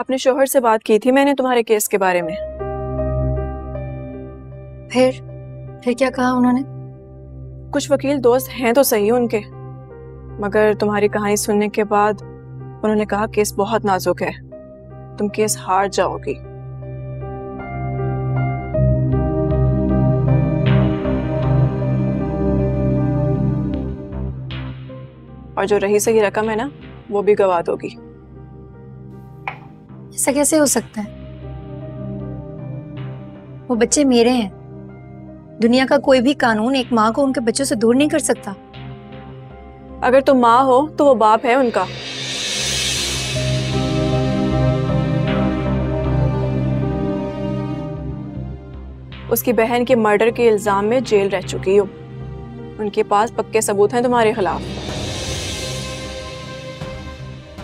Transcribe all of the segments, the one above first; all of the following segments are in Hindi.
अपने शोहर से बात की थी मैंने तुम्हारे केस के बारे में। फिर? फिर क्या कहा उन्होंने? कुछ वकील दोस्त हैं तो सही उनके। मगर तुम्हारी कहानी सुनने के बाद उन्होंने कहा केस बहुत नाजुक है। तुम केस हार जाओगी। और जो रही सही रकम है ना वो भी गवा दोगी ऐसा कैसे हो सकता है? वो बच्चे मेरे हैं। दुनिया का कोई भी कानून एक माँ को उनके बच्चों से दूर नहीं कर सकता। अगर तुम माँ हो तो वो बाप है उनका। उसकी बहन के मर्डर के इल्ज़ाम में जेल रह चुकी हो। उनके पास पक्के सबूत हैं तुम्हारे खिलाफ।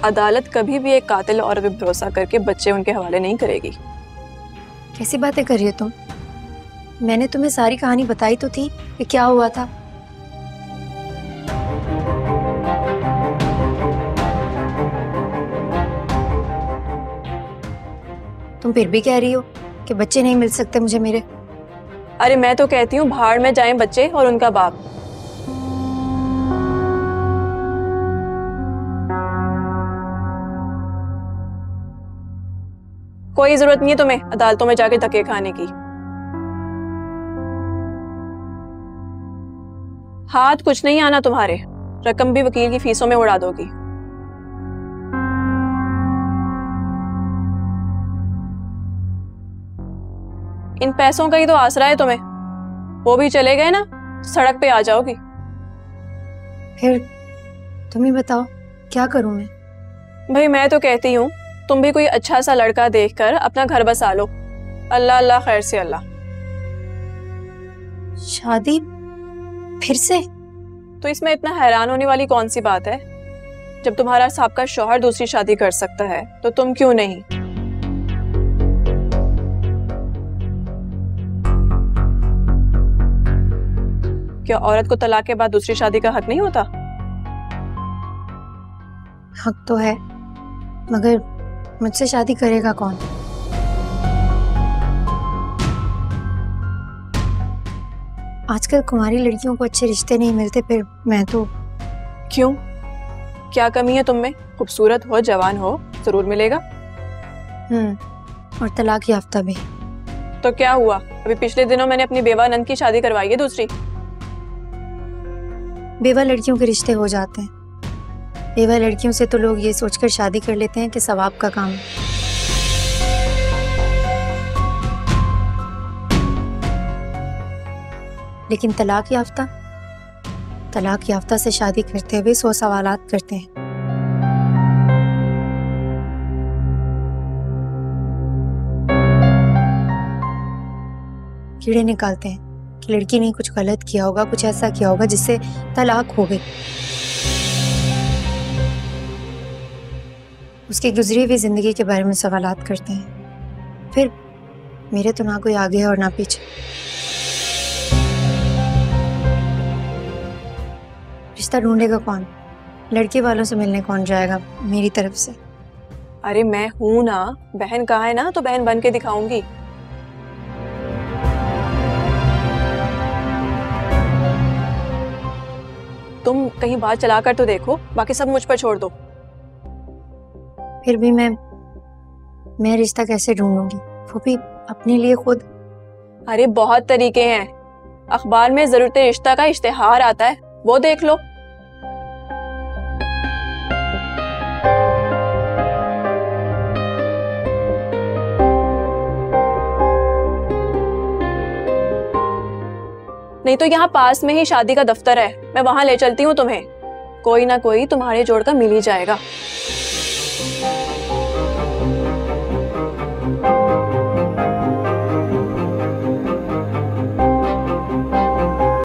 अदालत कभी भी एक कातिल और पे भरोसा करके बच्चे उनके हवाले नहीं करेगी। कैसी बातें कर रही हो तुम? मैंने तुम्हें सारी कहानी बताई तो थी कि क्या हुआ था। तुम फिर भी कह रही हो कि बच्चे नहीं मिल सकते मुझे मेरे। अरे मैं तो कहती हूँ भाड़ में जाएँ बच्चे और उनका बाप। कोई ज़रूरत नहीं है तुम्हें अदालतों में जाके धक्के खाने की। हाथ कुछ नहीं आना तुम्हारे रकम भी वकील की फीसों में उड़ा दोगी। इन पैसों का ही तो आसरा है तुम्हें। वो भी चले गए ना सड़क पे आ जाओगी। फिर तुम ही बताओ क्या करूँ मैं? भाई मैं तो कहती हूँ तुम भी कोई अच्छा सा लड़का देखकर अपना घर बसा लो। अल्लाह अल्लाह खैर से अल्लाह। शादी फिर से? तो इसमें इतना हैरान होने वाली कौन सी बात है? जब तुम्हारा साहब का शौहर दूसरी शादी कर सकता है तो तुम क्यों नहीं? क्या औरत को तलाक के बाद दूसरी शादी का हक नहीं होता? हक तो है मगर मुझसे शादी करेगा कौन? आजकल कुमारी लड़कियों को अच्छे रिश्ते नहीं मिलते फिर मैं तो क्यों? क्या कमी है तुम में? खूबसूरत हो जवान हो ज़रूर मिलेगा। हम्म और तलाक याफ्ता भी। तो क्या हुआ? अभी पिछले दिनों मैंने अपनी बेवा नंद की शादी करवाई है दूसरी। बेवा लड़कियों के रिश्ते हो जाते हैं। बेवा लड़कियों से तो लोग ये सोचकर शादी कर लेते हैं कि सवाब का काम। लेकिन तलाक याफ्ता? तलाक याफ्ता से शादी करते हुए सौ सवालात करते हैं। कीड़े निकालते हैं कि लड़की ने कुछ गलत किया होगा, कुछ ऐसा किया होगा जिससे तलाक हो गई। उसकी गुजरी हुई ज़िंदगी के बारे में सवाल करते हैं। फिर मेरे तो ना कोई आगे और ना पीछे। रिश्ता ढूंढेगा कौन? लड़के वालों से मिलने कौन जाएगा मेरी तरफ़ से? अरे मैं हूँ ना। बहन कहा है ना? तो बहन बन के दिखाऊँगी। तुम कहीं बात चलाकर तो देखो। बाकी सब मुझ पर छोड़ दो। फिर भी मैं मैं रिश्ता कैसे ढूंढूँगी? वो भी अपने लिए खुद। अरे, बहुत तरीके हैं। अखबार में ज़रूरत रिश्ता का इश्तेहार आता है। वो देख लो। नहीं तो यहाँ पास में ही शादी का दफ्तर है। मैं वहाँ ले चलती हूँ तुम्हें। कोई ना कोई तुम्हारे जोड़ का मिल ही जाएगा। Música